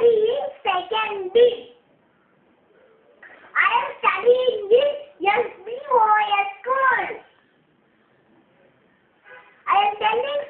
studying second B. I am studying in SBOS school. I am telling